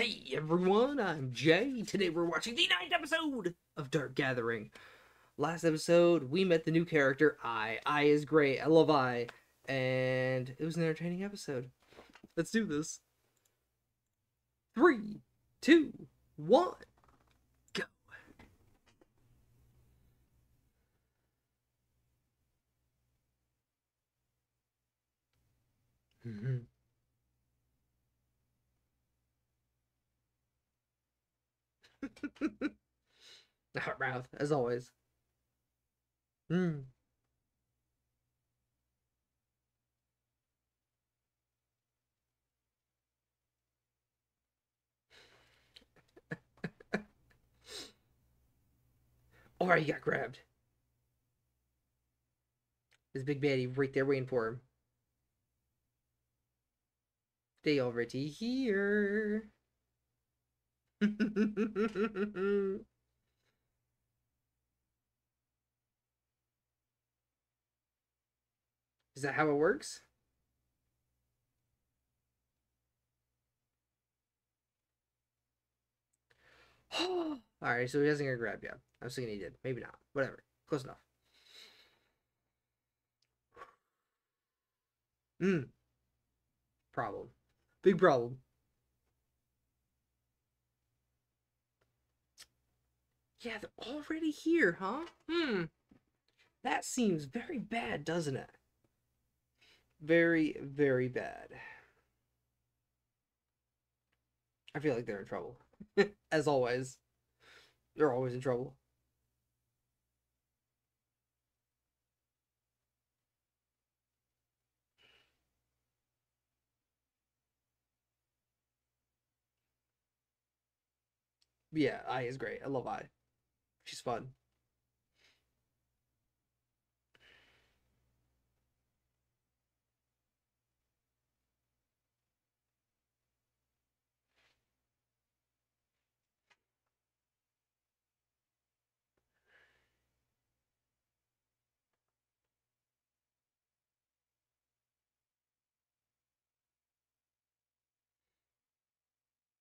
Hey everyone, I'm Jay. Today we're watching the ninth episode of Dark Gathering. Last episode, we met the new character, Ai. Ai is great. I love Ai. And it was an entertaining episode. Let's do this. Three, two, one, go. Mhm. Mouth, as always. Mm. Or he got grabbed. This big baddie right there waiting for him. They already here. Is that how it works? Alright, so he doesn't get grabbed yet. I'm thinking he did. Maybe not. Whatever. Close enough. Hmm. Problem. Big problem. Yeah, they're already here, huh? Hmm. That seems very bad, doesn't it? Very, very bad. Ai feel like they're in trouble. As always. They're always in trouble. Yeah, I is great. Ai love I. She's fun.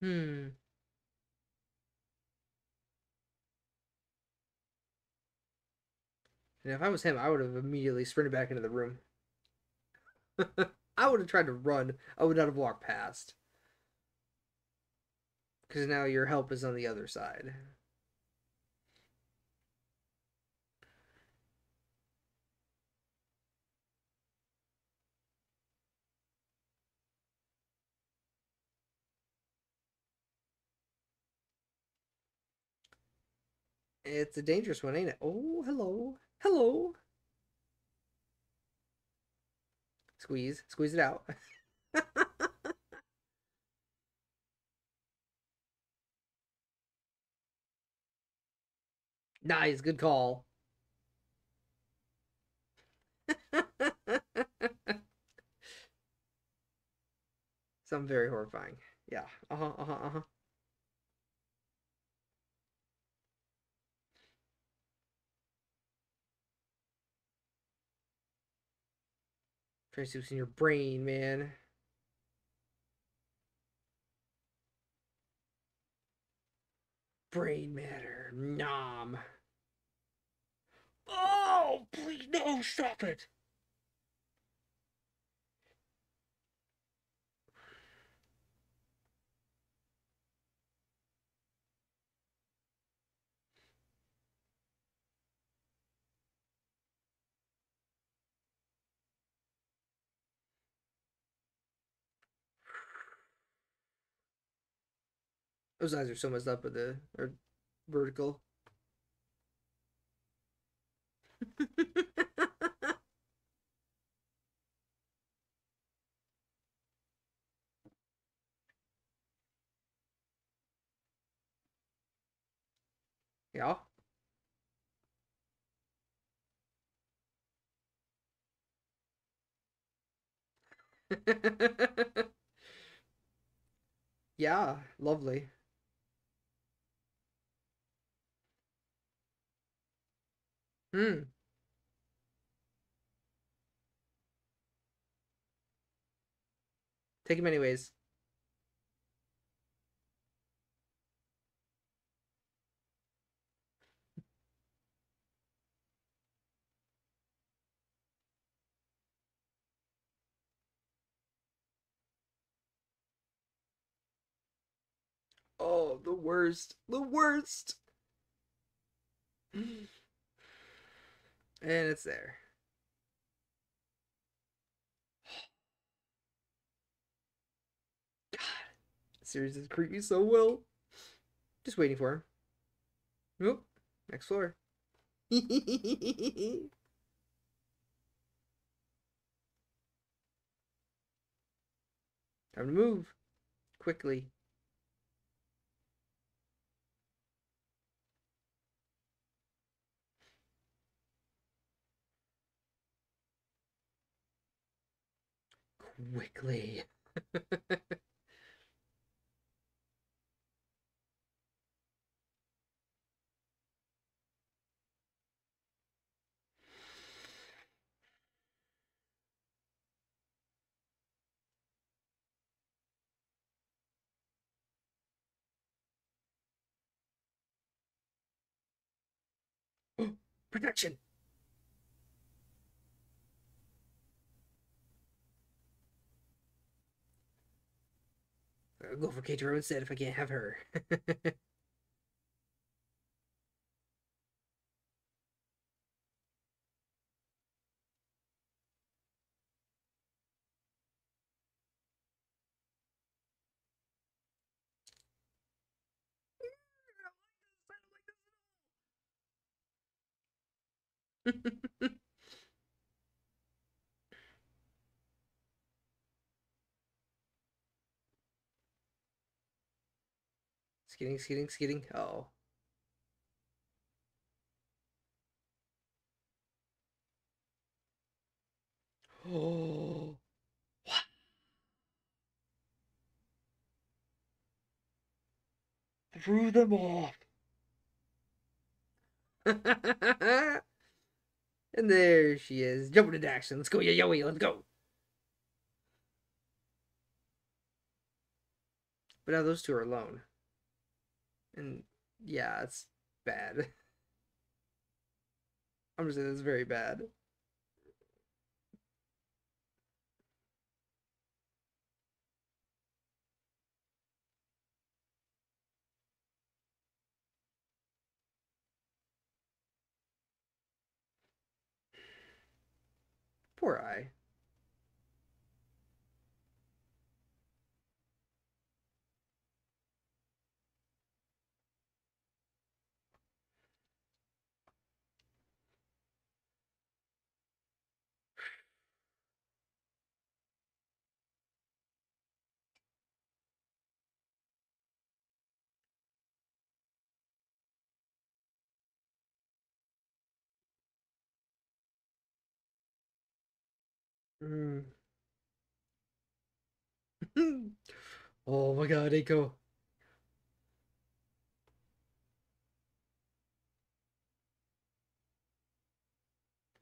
Hmm. And if I was him, I would have immediately sprinted back into the room. I would have tried to run. I would not have walked past. Because now your help is on the other side. It's a dangerous one, ain't it? Oh, hello. Hello. Squeeze. Squeeze it out. nice. Good call. Some very horrifying. Yeah. Uh-huh, uh-huh, uh-huh. Transducing your brain, man. Brain matter. Nom. Oh, please, no, stop it. Those eyes are so messed up with the or vertical. yeah. yeah, lovely. Hmm. Take him anyways. Oh, the worst. The worst. And it's there. God, series is creepy so well. Just waiting for him. Nope. Next floor. Time to move. Quickly. Quickly. Oh, protection. I'll go for Keitaro instead if I can't have her. skidding, skidding, skidding. Oh. Oh. What? Threw them off. and there she is, jumping into action. Let's go, Yayoi, let's go. But now those two are alone. And yeah, it's bad. I'm just saying it's very bad. Poor Ai. Mm. oh my god, Eiko.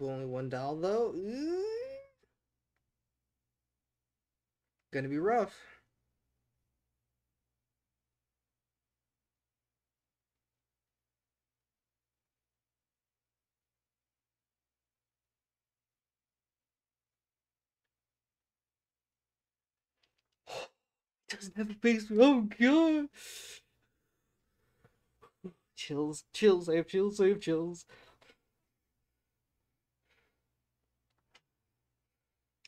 Only one doll though. Gonna be rough. Doesn't have a basement. Oh god. Chills, chills, I have chills, I have chills.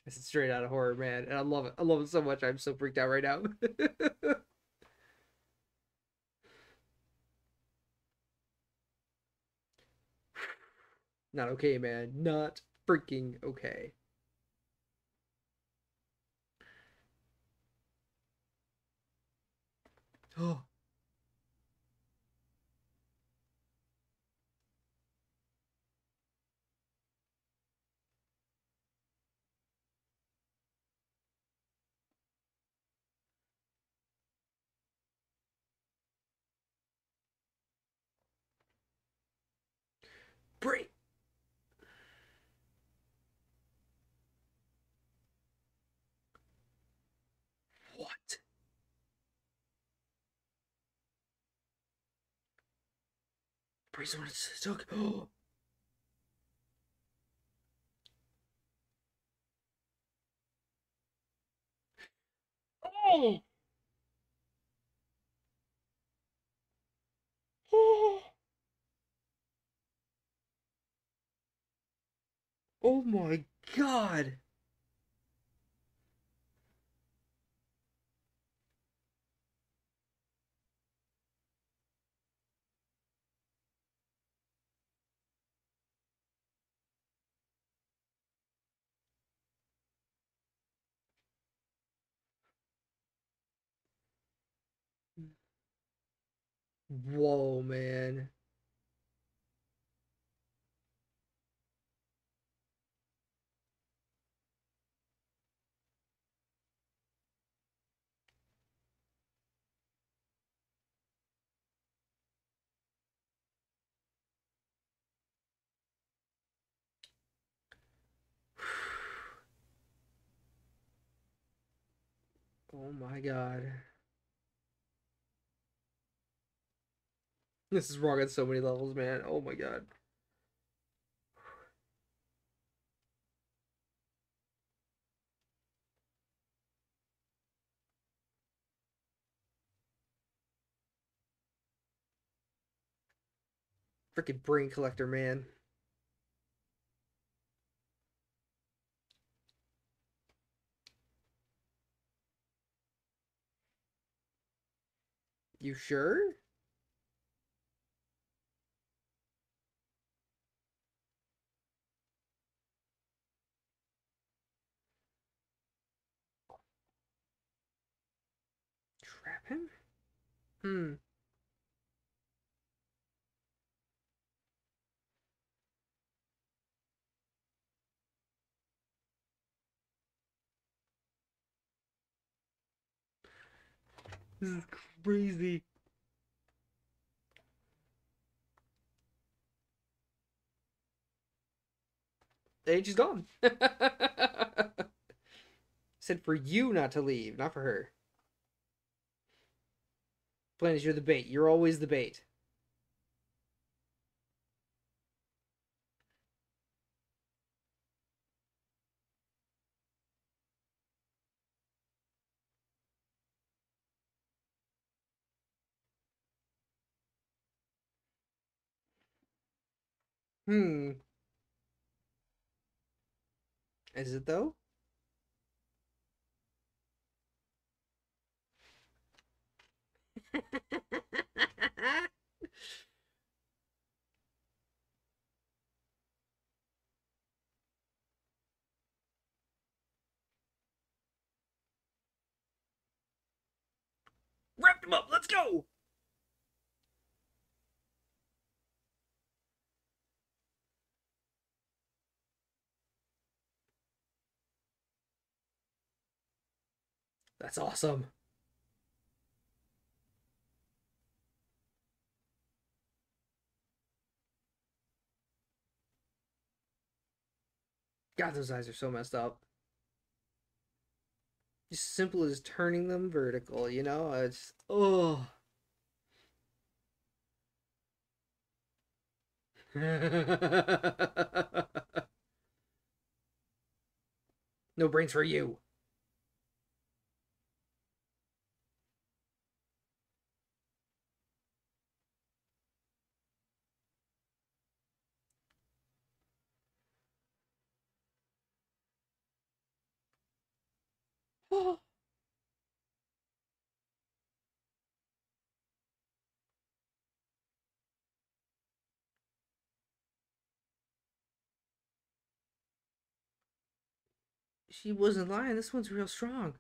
This is straight out of horror, man, and I love it. I love it so much. I'm so freaked out right now. Not okay, man. Not freaking okay. Break. Praise the one that's stuck. Oh. Oh. Oh. Oh my god. Whoa, man. Oh my god. This is wrong on so many levels, man. Oh my god. Freaking brain collector, man. You sure? Him? Hmm. This is crazy. And she's gone. Said for you not to leave, not for her. Planet, you're the bait. You're always the bait. Hmm. Is it though? Wrapped him up. Let's go. That's awesome. God, those eyes are so messed up. Just simple as turning them vertical, you know? It's oh. no brains for you. She wasn't lying. This one's real strong.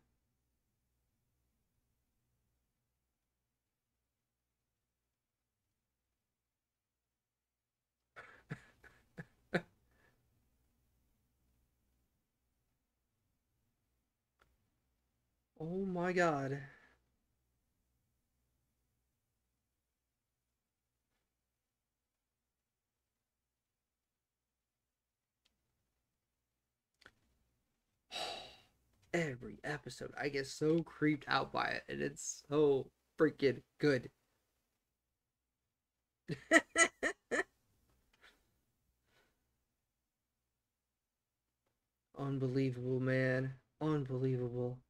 oh my god. Every episode. I get so creeped out by it, and it's so freaking good. Unbelievable, man. Unbelievable.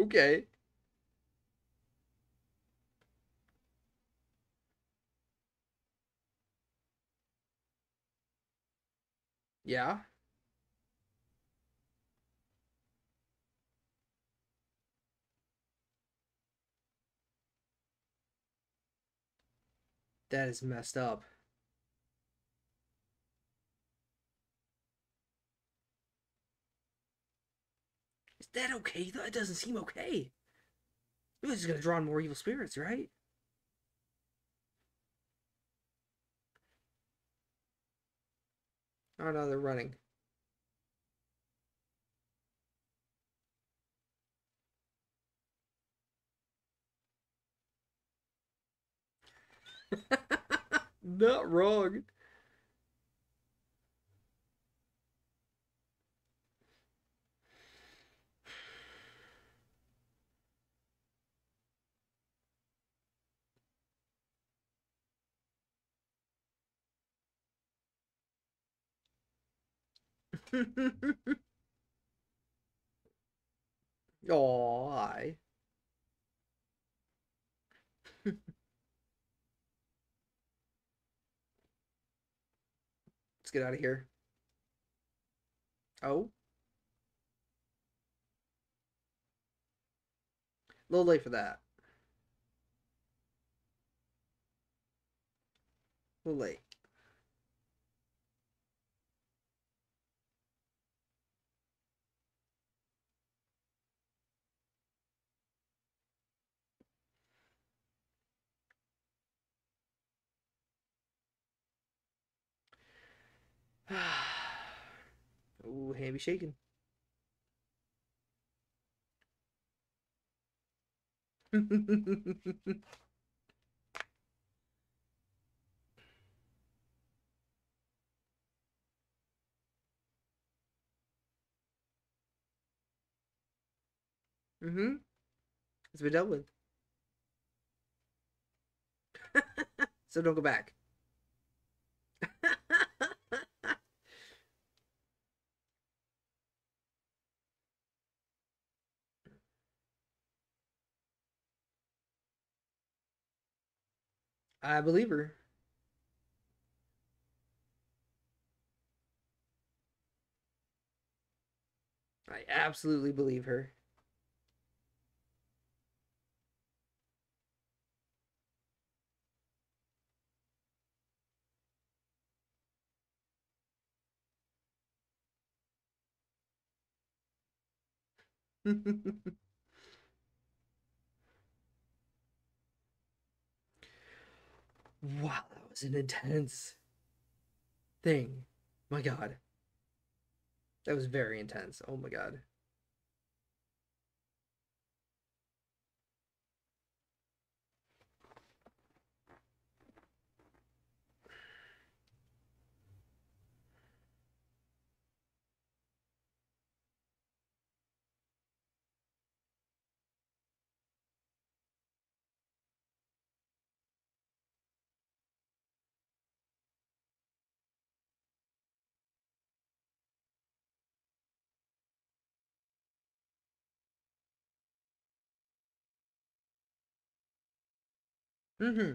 Okay. Yeah. That is messed up. That okay? That it doesn't seem okay. This is gonna draw in more evil spirits, right? Oh no, they're running. Not wrong. oh, hi. Let's get out of here. Oh. A little late for that. A little late. Hand be shaking. mm-hmm. It's been dealt with. so don't go back. I believe her. I absolutely believe her. wow, that was an intense thing. My god. That was very intense. Oh my god. Mm-hmm.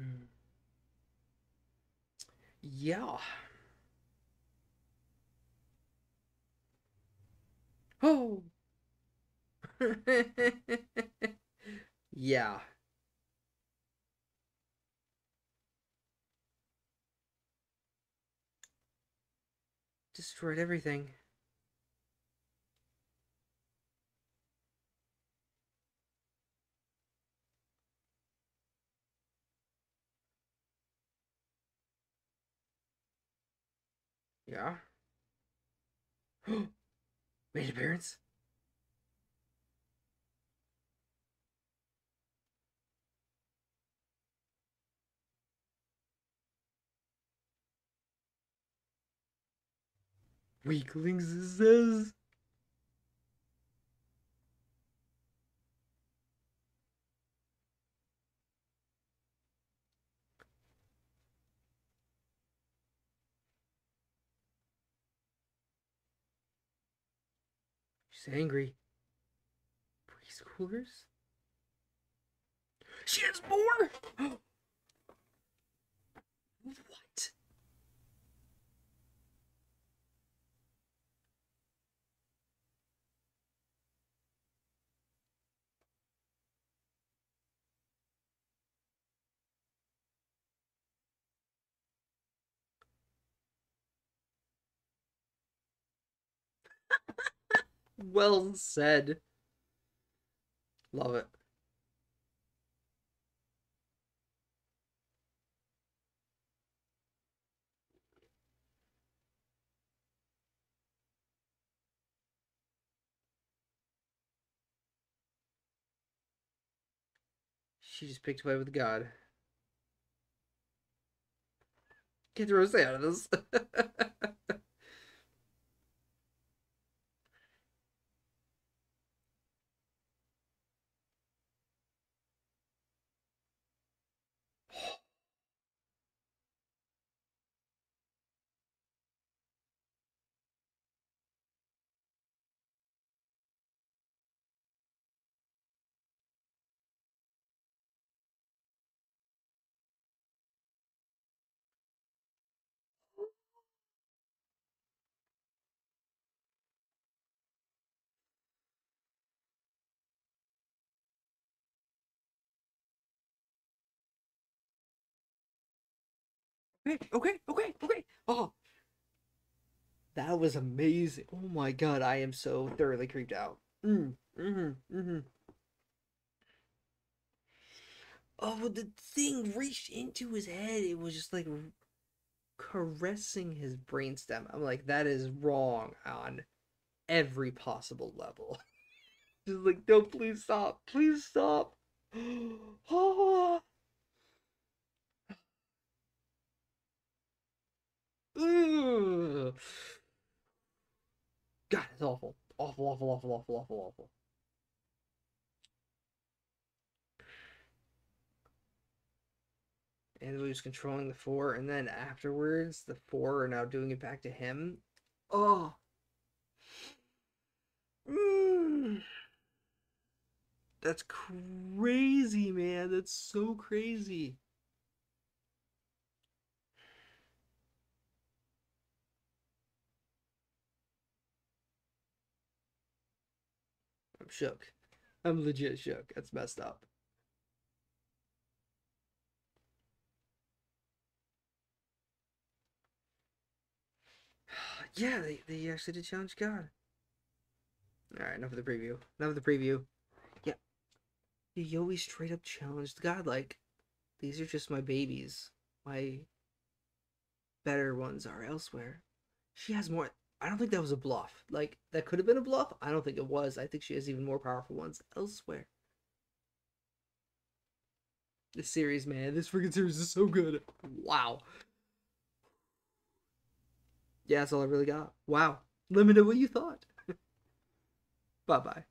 Mm. Yeah. Oh. yeah. Destroyed everything. Yeah. Made appearance? Weaklings is this? She's angry. Preschoolers? She has more! well said. Love it. She just picked away with God. Get Rose out of this. Okay, okay, okay, okay. Oh, that was amazing. Oh my god, I am so thoroughly creeped out. Mm, mm-hmm, mm-hmm. Oh, the thing reached into his head. It was just like caressing his brainstem. I'm like, that is wrong on every possible level. just like, no, please stop. Please stop. oh. Ugh. God, it's awful. Awful, awful, awful, awful, awful, awful. And he was controlling the four, and then afterwards, the four are now doing it back to him. Oh. Mm. That's crazy, man. That's so crazy. I'm shook. I'm legit shook. That's messed up. yeah, they, they actually did challenge God. Alright, enough of the preview. Enough of the preview. Yeah. Yayoi straight up challenged God like, these are just my babies. My better ones are elsewhere. She has more I don't think that was a bluff. Like that could have been a bluff. I don't think it was. I think she has even more powerful ones elsewhere. This series, man, this freaking series is so good. Wow. Yeah, that's all I really got. Wow. Let me know what you thought. bye bye.